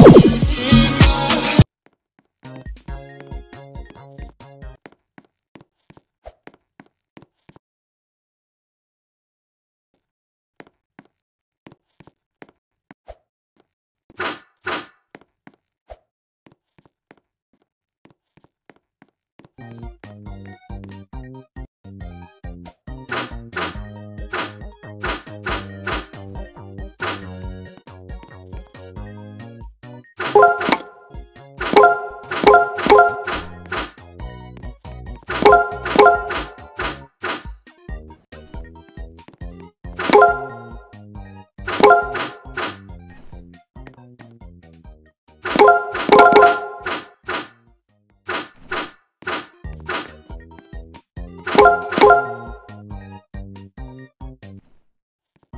you.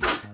you.